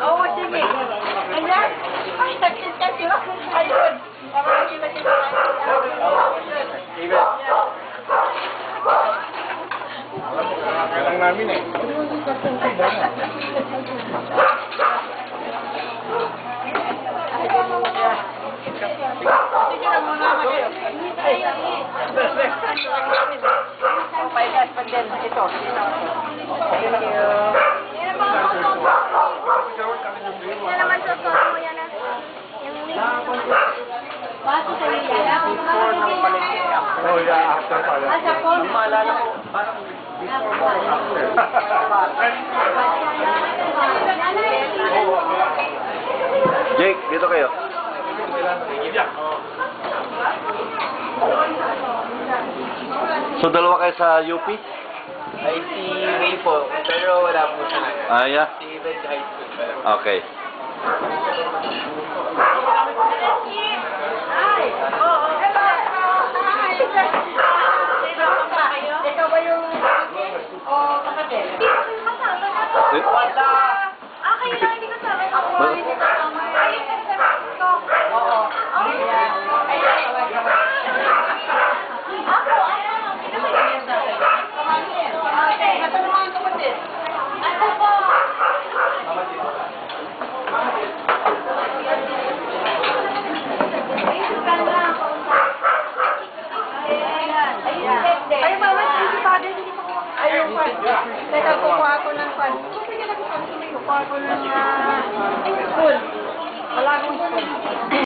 Oo, sige. Anak, ay, sakit kasi ako. Ayun. Pamagi ba siya sa Kailang namin eh. Sige lang muna. Thank you. Oh, yeah, after pala. Ah, sa phone. Maalala ko, parang before mo after. Jake, dito kayo. So, dalawa kayo sa UP? Ay, si Ray po. Pero wala po siya. Ah, yeah? Si Red High School. Okay. Eh, Ah, kayo lang hindi kasama. Ako hindi kasama. Ay, kasama ko. Oo. Oh, yeah. Ako, ano? Sino ba yun? Okay, matulungan ko pa din. Ako po. Ay, mama, si father, hindi ko Pan. Teka, kukuha ko ng pan. Kukuha ko ng